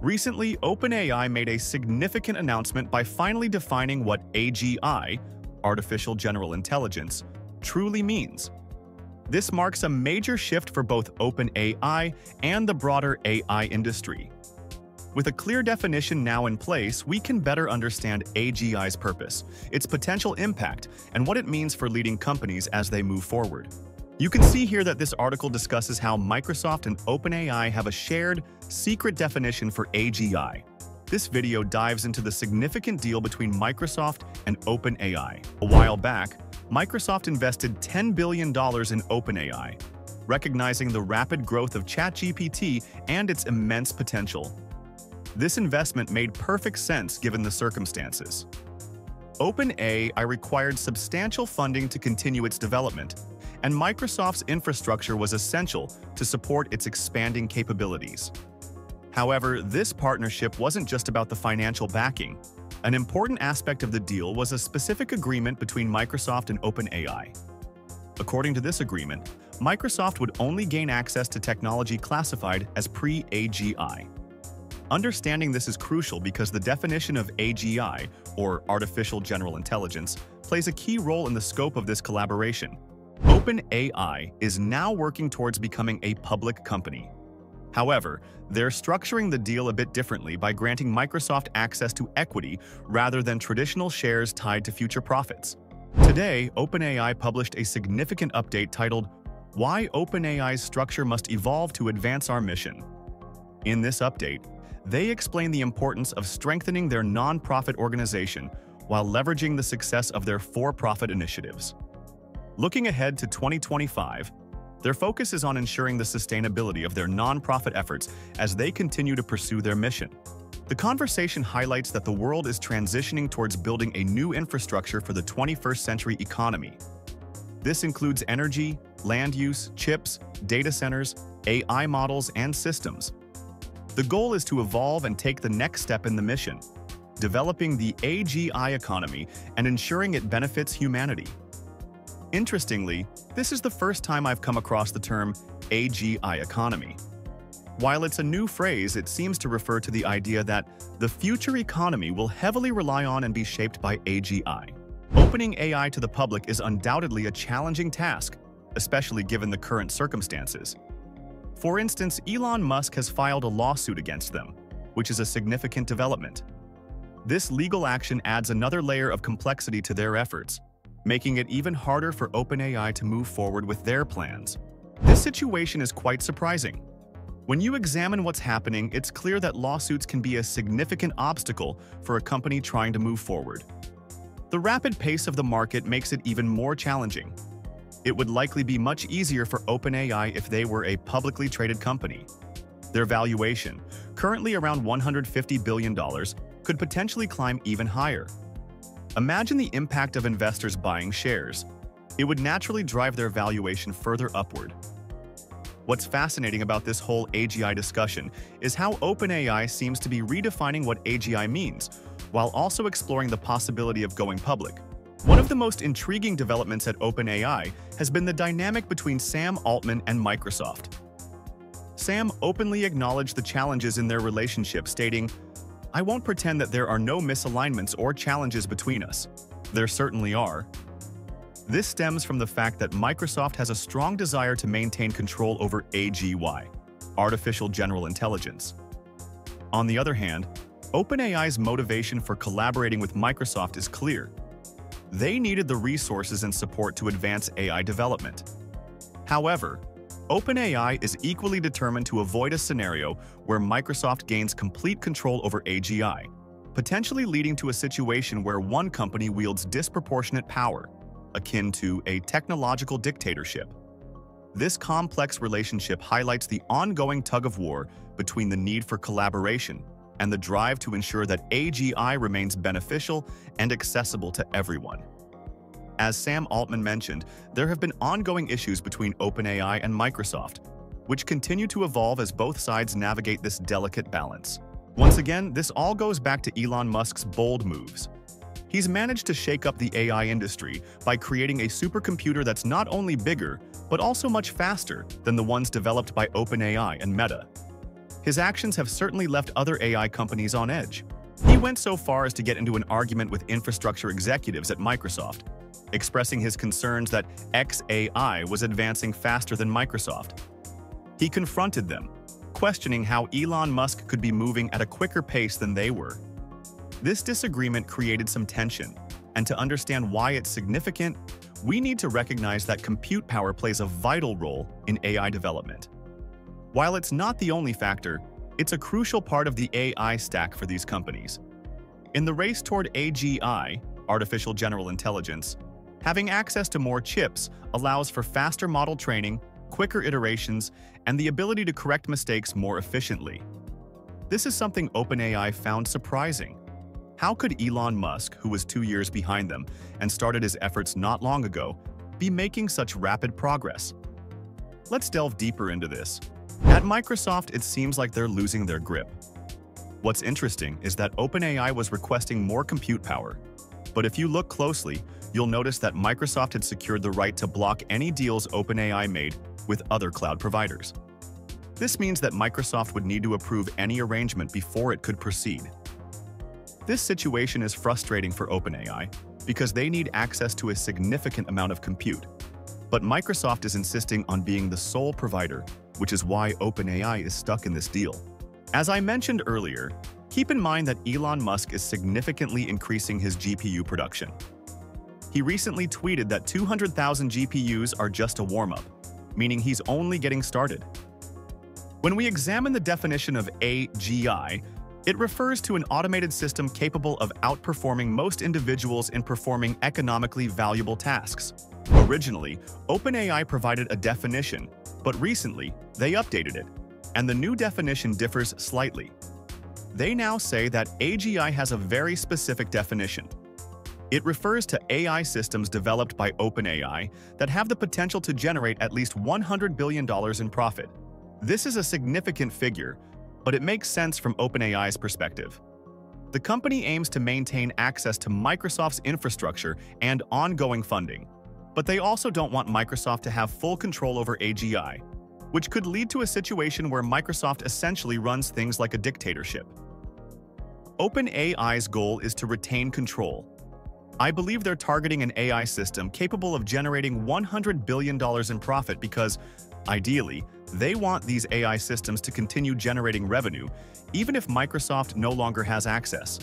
Recently, OpenAI made a significant announcement by finally defining what AGI, Artificial General Intelligence, truly means. This marks a major shift for both OpenAI and the broader AI industry. With a clear definition now in place, we can better understand AGI's purpose, its potential impact, and what it means for leading companies as they move forward. You can see here that this article discusses how Microsoft and OpenAI have a shared, secret definition for AGI. This video dives into the significant deal between Microsoft and OpenAI. A while back, Microsoft invested $10 billion in OpenAI, recognizing the rapid growth of ChatGPT and its immense potential. This investment made perfect sense given the circumstances. OpenAI required substantial funding to continue its development, and Microsoft's infrastructure was essential to support its expanding capabilities. However, this partnership wasn't just about the financial backing. An important aspect of the deal was a specific agreement between Microsoft and OpenAI. According to this agreement, Microsoft would only gain access to technology classified as pre-AGI, Understanding this is crucial because the definition of AGI, or Artificial General Intelligence, plays a key role in the scope of this collaboration. OpenAI is now working towards becoming a public company. However, they're structuring the deal a bit differently by granting Microsoft access to equity rather than traditional shares tied to future profits. Today, OpenAI published a significant update titled, Why OpenAI's Structure Must Evolve to Advance Our Mission. In this update, they explain the importance of strengthening their nonprofit organization while leveraging the success of their for-profit initiatives. Looking ahead to 2025, their focus is on ensuring the sustainability of their nonprofit efforts as they continue to pursue their mission. The conversation highlights that the world is transitioning towards building a new infrastructure for the 21st century economy. This includes energy, land use, chips, data centers, AI models, and systems, the goal is to evolve and take the next step in the mission, developing the AGI economy and ensuring it benefits humanity. Interestingly, this is the first time I've come across the term AGI economy. While it's a new phrase, it seems to refer to the idea that the future economy will heavily rely on and be shaped by AGI. Opening AI to the public is undoubtedly a challenging task, especially given the current circumstances. For instance, Elon Musk has filed a lawsuit against them, which is a significant development. This legal action adds another layer of complexity to their efforts, making it even harder for OpenAI to move forward with their plans. This situation is quite surprising. When you examine what's happening, it's clear that lawsuits can be a significant obstacle for a company trying to move forward. The rapid pace of the market makes it even more challenging, it would likely be much easier for OpenAI if they were a publicly traded company. Their valuation, currently around $150 billion, could potentially climb even higher. Imagine the impact of investors buying shares. It would naturally drive their valuation further upward. What's fascinating about this whole AGI discussion is how OpenAI seems to be redefining what AGI means, while also exploring the possibility of going public. One of the most intriguing developments at OpenAI has been the dynamic between Sam Altman and Microsoft. Sam openly acknowledged the challenges in their relationship, stating, I won't pretend that there are no misalignments or challenges between us. There certainly are. This stems from the fact that Microsoft has a strong desire to maintain control over AGI, Artificial General Intelligence. On the other hand, OpenAI's motivation for collaborating with Microsoft is clear they needed the resources and support to advance AI development. However, OpenAI is equally determined to avoid a scenario where Microsoft gains complete control over AGI, potentially leading to a situation where one company wields disproportionate power, akin to a technological dictatorship. This complex relationship highlights the ongoing tug-of-war between the need for collaboration and the drive to ensure that AGI remains beneficial and accessible to everyone. As Sam Altman mentioned, there have been ongoing issues between OpenAI and Microsoft, which continue to evolve as both sides navigate this delicate balance. Once again, this all goes back to Elon Musk's bold moves. He's managed to shake up the AI industry by creating a supercomputer that's not only bigger, but also much faster than the ones developed by OpenAI and Meta. his actions have certainly left other AI companies on edge. He went so far as to get into an argument with infrastructure executives at Microsoft, expressing his concerns that xAI was advancing faster than Microsoft. He confronted them, questioning how Elon Musk could be moving at a quicker pace than they were. This disagreement created some tension, and to understand why it's significant, we need to recognize that compute power plays a vital role in AI development. While it's not the only factor, it's a crucial part of the AI stack for these companies. In the race toward AGI, artificial general intelligence, having access to more chips allows for faster model training, quicker iterations, and the ability to correct mistakes more efficiently. This is something OpenAI found surprising. How could Elon Musk, who was two years behind them and started his efforts not long ago, be making such rapid progress? Let's delve deeper into this. At Microsoft, it seems like they're losing their grip. What's interesting is that OpenAI was requesting more compute power. But if you look closely, you'll notice that Microsoft had secured the right to block any deals OpenAI made with other cloud providers. This means that Microsoft would need to approve any arrangement before it could proceed. This situation is frustrating for OpenAI because they need access to a significant amount of compute. But Microsoft is insisting on being the sole provider which is why OpenAI is stuck in this deal. As I mentioned earlier, keep in mind that Elon Musk is significantly increasing his GPU production. He recently tweeted that 200,000 GPUs are just a warm-up, meaning he's only getting started. When we examine the definition of AGI, it refers to an automated system capable of outperforming most individuals in performing economically valuable tasks. Originally, OpenAI provided a definition, but recently, they updated it, and the new definition differs slightly. They now say that AGI has a very specific definition. It refers to AI systems developed by OpenAI that have the potential to generate at least $100 billion in profit. This is a significant figure, but it makes sense from OpenAI's perspective. The company aims to maintain access to Microsoft's infrastructure and ongoing funding, but they also don't want Microsoft to have full control over AGI, which could lead to a situation where Microsoft essentially runs things like a dictatorship. OpenAI's goal is to retain control. I believe they're targeting an AI system capable of generating $100 billion in profit because, ideally, they want these AI systems to continue generating revenue, even if Microsoft no longer has access.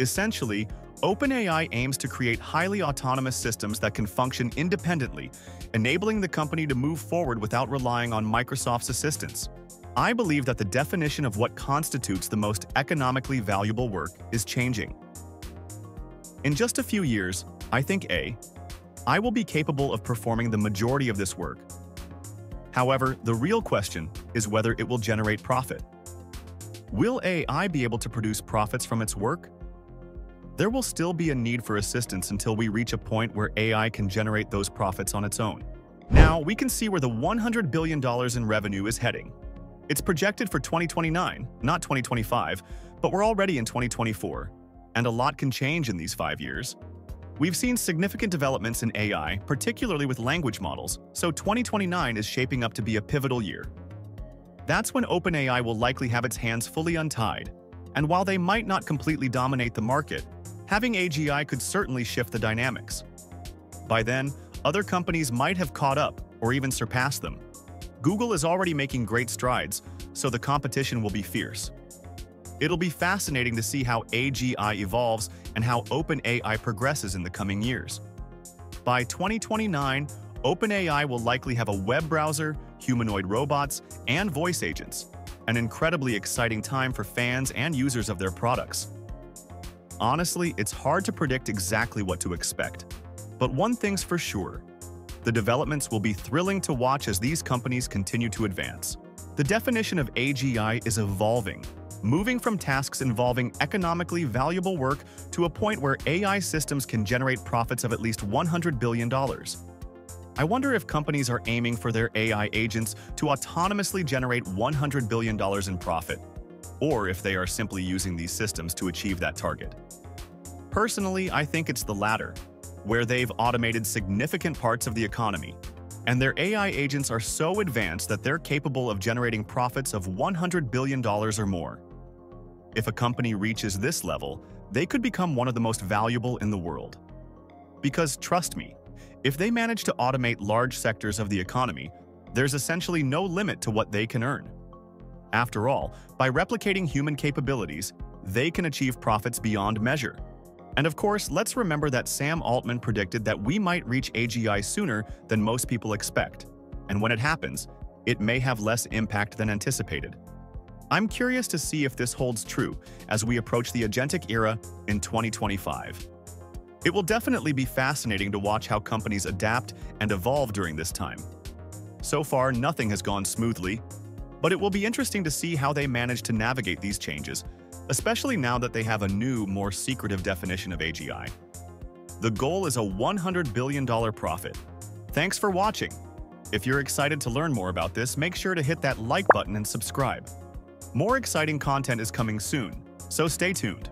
Essentially, OpenAI aims to create highly autonomous systems that can function independently, enabling the company to move forward without relying on Microsoft's assistance. I believe that the definition of what constitutes the most economically valuable work is changing. In just a few years, I think A, I will be capable of performing the majority of this work. However, the real question is whether it will generate profit. Will AI be able to produce profits from its work? there will still be a need for assistance until we reach a point where AI can generate those profits on its own. Now, we can see where the $100 billion in revenue is heading. It's projected for 2029, not 2025, but we're already in 2024, and a lot can change in these five years. We've seen significant developments in AI, particularly with language models, so 2029 is shaping up to be a pivotal year. That's when OpenAI will likely have its hands fully untied, and while they might not completely dominate the market, having AGI could certainly shift the dynamics. By then, other companies might have caught up or even surpassed them. Google is already making great strides, so the competition will be fierce. It'll be fascinating to see how AGI evolves and how OpenAI progresses in the coming years. By 2029, OpenAI will likely have a web browser, humanoid robots, and voice agents, an incredibly exciting time for fans and users of their products. Honestly, it's hard to predict exactly what to expect. But one thing's for sure, the developments will be thrilling to watch as these companies continue to advance. The definition of AGI is evolving, moving from tasks involving economically valuable work to a point where AI systems can generate profits of at least $100 billion. I wonder if companies are aiming for their AI agents to autonomously generate $100 billion in profit, or if they are simply using these systems to achieve that target. Personally, I think it's the latter, where they've automated significant parts of the economy. and their AI agents are so advanced that they're capable of generating profits of $100 billion or more. If a company reaches this level, they could become one of the most valuable in the world. Because trust me, if they manage to automate large sectors of the economy, there's essentially no limit to what they can earn. After all, by replicating human capabilities, they can achieve profits beyond measure. And of course, let's remember that Sam Altman predicted that we might reach AGI sooner than most people expect. And when it happens, it may have less impact than anticipated. I'm curious to see if this holds true as we approach the agentic era in 2025. It will definitely be fascinating to watch how companies adapt and evolve during this time. So far, nothing has gone smoothly, but it will be interesting to see how they manage to navigate these changes, especially now that they have a new, more secretive definition of AGI. The goal is a $100 billion profit. Thanks for watching. If you're excited to learn more about this, make sure to hit that like button and subscribe. More exciting content is coming soon, so stay tuned.